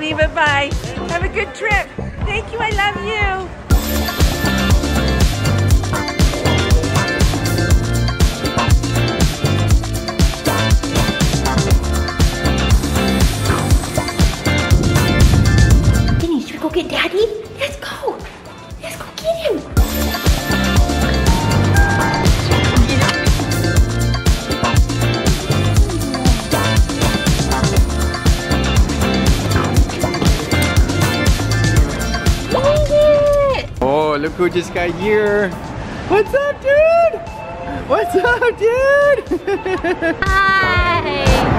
Honey. Bye-bye. Have a good trip. Thank you. I love you. Vinny, should we go get Daddy? Who just got here. What's up, dude? What's up, dude? Hi.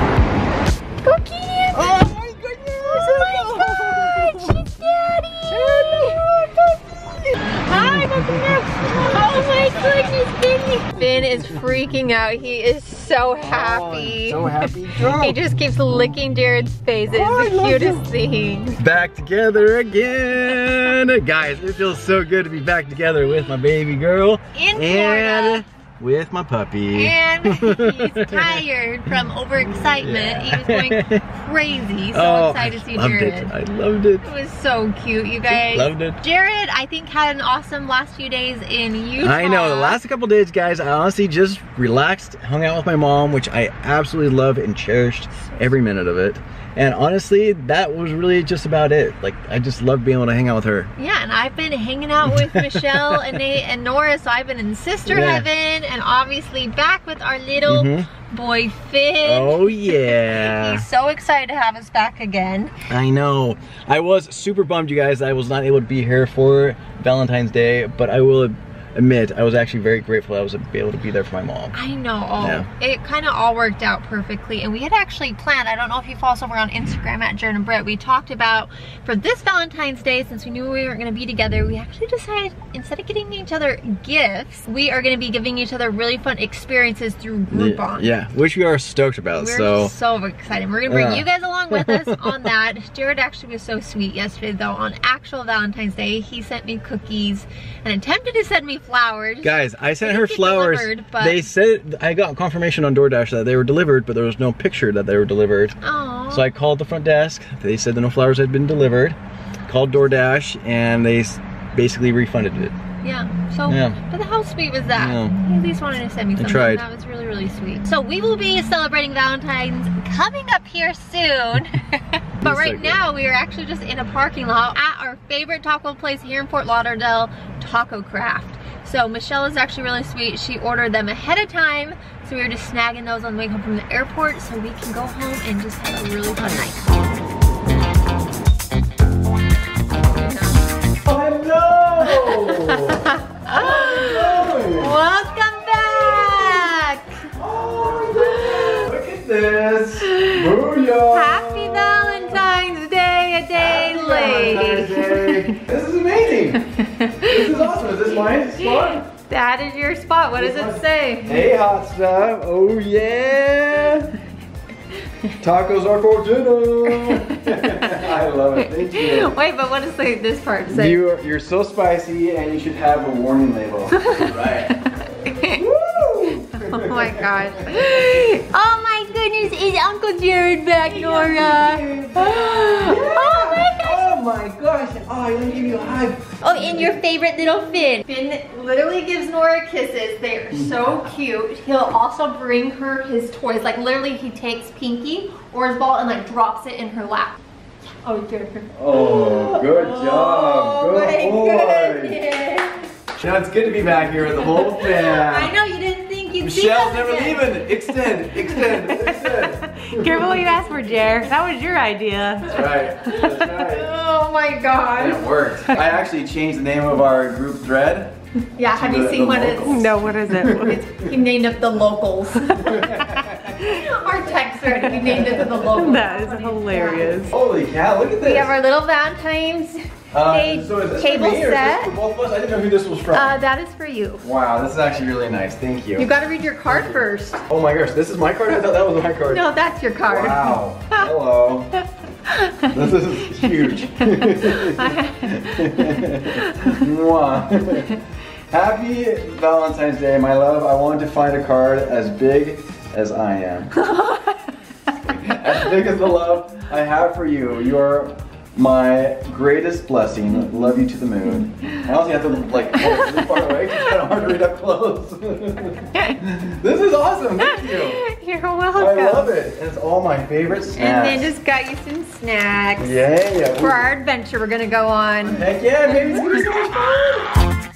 Finn is freaking out. He is so happy. Oh, so happy. He just keeps licking Jared's face. It's Oh, the cutest thing. back together again. Guys, it feels so good to be back together with my baby girl. In and Florida. With my puppy. And he's tired from overexcitement. He was going crazy. So oh, excited to see loved Jared. it. I loved it. It was so cute, you guys. Loved it. Jared, I think, had an awesome last few days in Utah. I know, the last couple days, guys, I honestly just relaxed, hung out with my mom, which I absolutely love and cherished every minute of it. And honestly, that was really just about it. Like, I just love being able to hang out with her. Yeah, and I've been hanging out with Michelle and Nate and Nora, so I've been in sister Yeah. heaven, and obviously back with our little Mhm. boy Finn. Oh, yeah. He's so excited to have us back again. I know. I was super bummed, you guys, that I was not able to be here for Valentine's Day, but I will admit, I was actually very grateful I was able to be there for my mom. I know. Oh, Yeah. It kind of all worked out perfectly. And we had actually planned, I don't know if you follow us over on Instagram at Jared and Britt, we talked about for this Valentine's Day, since we knew we weren't going to be together, we actually decided instead of getting each other gifts, we are going to be giving each other really fun experiences through Groupon. Yeah, which we are stoked about. We're so, so excited. We're gonna bring Yeah. you guys along with us on that. Jared actually was so sweet yesterday though. On actual Valentine's Day, he sent me cookies and attempted to send me flowers. guys, I sent her flowers. but- They said I got confirmation on DoorDash that they were delivered, but there was no picture that they were delivered. Aw. So I called the front desk. They said that no flowers had been delivered. Called DoorDash, and they basically refunded it. Yeah. So, Yeah. but how sweet was that? Yeah. He at least wanted to send me something. tried. That was really, really sweet. So we will be celebrating Valentine's coming up here soon. but right good. now we are actually just in a parking lot at our favorite taco place here in Fort Lauderdale, Taco Craft. So Michelle is actually really sweet. She ordered them ahead of time. So we were just snagging those on the way home from the airport so we can go home and just have a really fun night. Welcome back! Oh Look at this! Booyah! Happy Valentine's Day, a This is amazing! this is awesome. Is this my spot? That is your spot. What does it say? Hey, hot stuff. Oh, yeah. Tacos are for dinner. I love it. Thank you. Wait, but what does the- this part say? You are, you're so spicy and you should have a warning label. right. Woo! Oh my gosh. Oh my goodness, is Uncle Jared back, Nora? Oh my gosh. Oh my gosh. Oh, let me give you a hug. Oh, and your favorite little Finn. Finn literally gives Nora kisses. They are so mm. cute. He'll also bring her his toys. Like literally he takes Pinky or his ball and like drops it in her lap. Oh, dear. Oh, good oh job. Oh good my boy. goodness. You it's good to be back here with the whole I know Michelle's never again. leaving. Extend, extend, extend. Careful what you ask for, Jer. That was your idea. That's right. That's right. Oh my And gosh. it worked. I actually changed the name of our group thread. Yeah, have you the- seen the what it's? No, what is it? It's, he named it the locals. our text thread, he named it the locals. that is hilarious. Holy cow, look at this. We have our little Valentine's Uh, so is this table for me or is this set. for both of us? I didn't know who this was from. Uh, that is for you. wow, this is actually really nice. Thank you. You gotta read your card first. oh my gosh, this is my card? I thought that was my card. No, that's your card. Wow. Hello. this is huge. Mwah. Happy Valentine's Day, my love. I wanted to find a card as big as I am. as big as the love I have for you. You are my greatest blessing. Love you to the moon. I also have to like hold it far away. It's kind of hard to read up close. this is awesome. Thank you. You're welcome. I love it. And it's all my favorite snacks. And then just got you some snacks. Yay. For our adventure we're gonna go on. Heck yeah, baby. It's gonna be so much fun.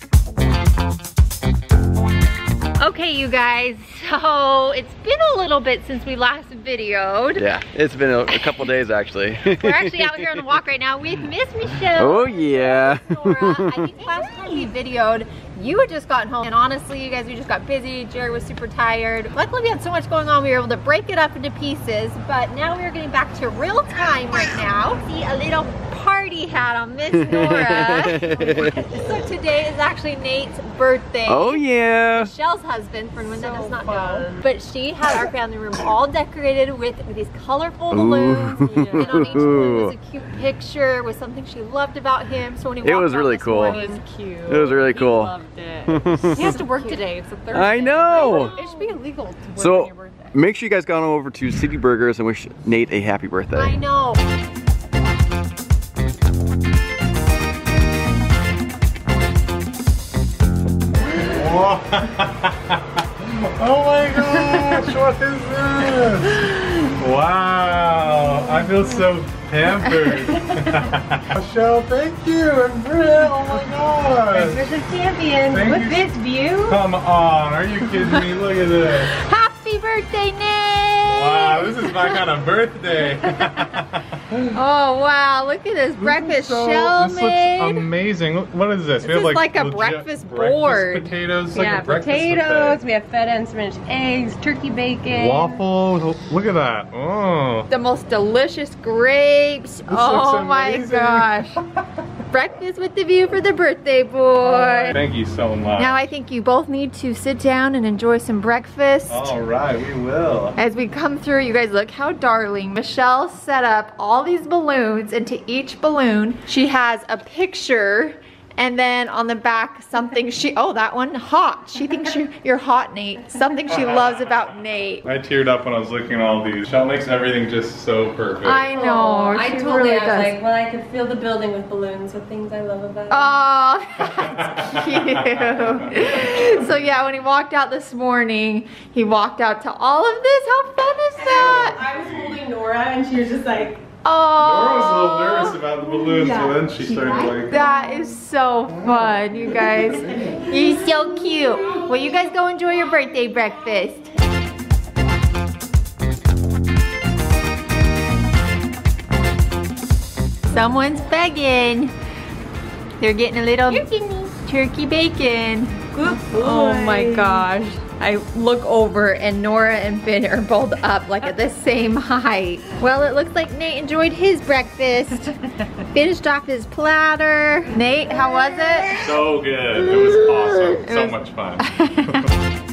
Okay, you guys, so it's been a little bit since we last videoed. Yeah, it's been a, a couple days actually. We're actually out here on a walk right now with Miss Michelle. Oh yeah. Nora. I think last time we videoed, you had just gotten home. And honestly, you guys, we just got busy. Jared was super tired. Luckily, we had so much going on, we were able to break it up into pieces. But now we are getting back to real time right now. See a little party hat on Miss Nora. so today is actually Nate's birthday. oh yeah. Michelle's husband, for anyone that does not know. But she had our family room all decorated with, with these colorful balloons. And on each balloon was a cute picture with something she loved about him. So when he It was really cool. morning- It was cute. It was really He cool. loved it. he has to work today. It's a Thursday. I know. It should be illegal to work on So your birthday. make sure you guys go on over to City Burgers and wish Nate a happy birthday. I know. oh my gosh, what is this? Wow, I feel so pampered. Michelle, thank you, and Britt, oh my gosh. the champion Thank with you. this view. Come on, are you kidding me? Look at this. Happy birthday, Nate! Wow, this is my kind of birthday. Oh wow, look at this breakfast so, shell this made. looks amazing. What is this? This is like a breakfast board. potatoes. It's like yeah, a potatoes. We have feta and spinach eggs, turkey bacon. Waffles. Oh, look at that. Oh. the most delicious grapes. oh looks my gosh. Breakfast with the view for the birthday boy. Thank you so much. Now I think you both need to sit down and enjoy some breakfast. All right, we will. As we come through, you guys look how darling. Michelle set up all these balloons into each balloon. She has a picture and then on the back something she, oh that one, hot. She thinks you, you're hot Nate. Something she loves about Nate. I teared up when I was looking at all these. Shell makes everything just so perfect. I know, I she told really her, I was does. like, well, I could fill the building with balloons with things I love about it. Oh, that's cute. so yeah, when he walked out this morning, he walked out to all of this. How fun is that? I was holding Nora and she was just like. Nora was a little nervous about the balloons, so then she started like. That is so fun, you guys. You're so cute. Well, you guys go enjoy your birthday breakfast. Someone's begging. They're getting a little turkey bacon. Oh my gosh. I look over and Nora and Finn are both up like at the same height. Well, it looks like Nate enjoyed his breakfast. Finished off his platter. Nate, how was it? So good. It was awesome. It so was- much fun.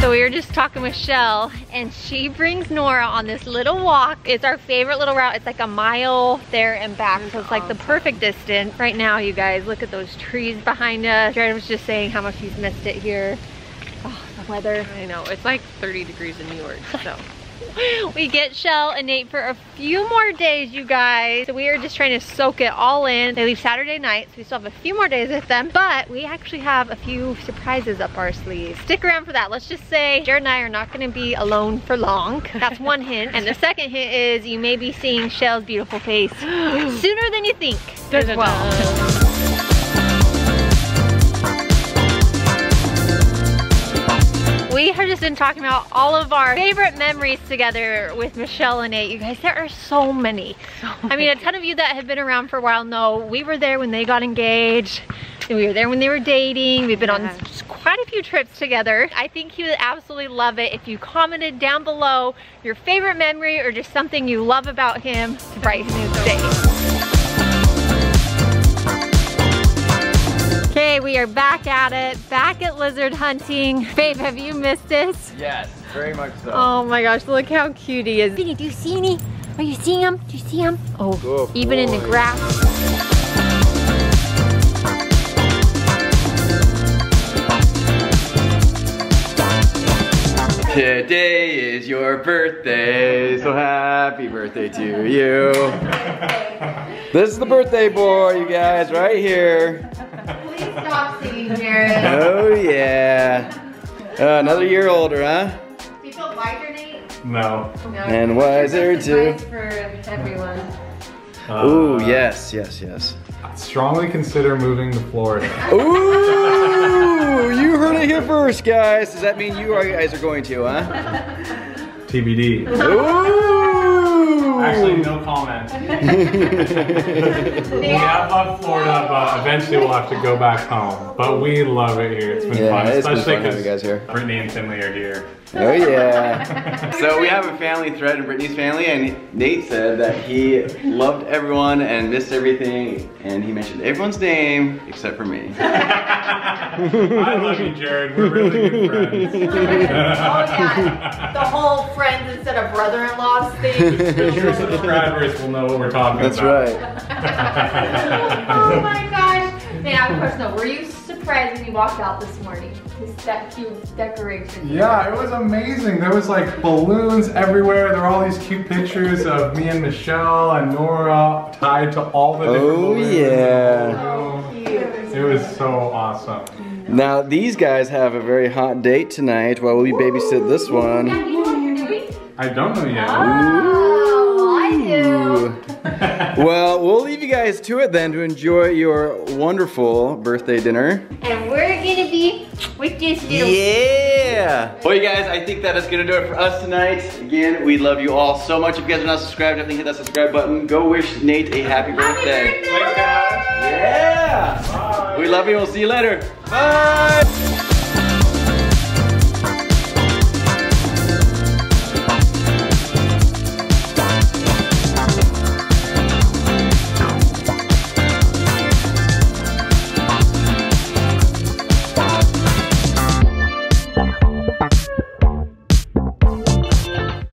So we were just talking with Shell and she brings Nora on this little walk. It's our favorite little route. It's like a mile there and back. So it's like the perfect distance. Right now, you guys, look at those trees behind us. Jared was just saying how much he's missed it here. Oh, the weather. I know, it's like 30 degrees in New York, so. We get Shell and Nate for a few more days, you guys. So we are just trying to soak it all in. They leave Saturday night, so we still have a few more days with them. But we actually have a few surprises up our sleeves. Stick around for that. Let's just say Jared and I are not gonna be alone for long. That's one hint. And the second hint is you may be seeing Shell's beautiful face sooner than you think as well. We have just been talking about all of our favorite memories together with Michelle and Nate. You guys, there are so many. I mean, a ton of you that have been around for a while know we were there when they got engaged. And we were there when they were dating. We've been on Yeah. s- quite a few trips together. I think he would absolutely love it if you commented down below your favorite memory or just something you love about him to brighten his day. Okay, we are back at it, back at lizard hunting. Babe, have you missed this? Yes, very much so. Oh my gosh, look how cute he is. Vinny, do you see any? Are you seeing him? Do you see him? Oh, Good even in the grass. Today is your birthday, so happy birthday to you. This is the birthday boy, you guys, right here. Please stop singing, Jared. Oh yeah. Uh, another year older, huh? Do you feel wiser, Nate? No. No. And wiser too. Advice for everyone. Uh, Ooh, yes, yes, yes. Strongly consider moving to Florida. Ooh, you heard it here first, guys. Does that mean you are- guys are going to, huh? TBD. Ooh. Actually, no comment. we have loved Florida, but eventually we'll have to go back home. But we love it here. It's been Yeah, fun, it's been especially fun having you guys here. Brittany and Finley are here. Oh yeah. so we have a family thread in Brittany's family, and Nate said that he loved everyone and missed everything, and he mentioned everyone's name except for me. I love you, Jared. We're really good friends. Oh yeah, the whole friends instead of brother-in-laws thing. True subscribers will know what we're talking That's about. right. oh my gosh. Man, I have a question though. Were you surprised when you walked out this morning? This that cute decoration. Yeah, it was amazing. There was like balloons everywhere. There were all these cute pictures of me and Michelle and Nora tied to all the different Oh, balloons. yeah. Oh, cute. It was so awesome. Now these guys have a very hot date tonight while we babysit this one. Yeah, do you know what you're doing? I don't know yet. Oh, Well, we'll leave you guys to it then to enjoy your wonderful birthday dinner. And we're gonna be with this little Yeah! Well, you guys, I think that is gonna do it for us tonight. Again, we love you all so much. If you guys are not subscribed, definitely hit that subscribe button. Go wish Nate a happy birthday. Thanks, guys. Yeah! We love you. We'll see you later. Bye!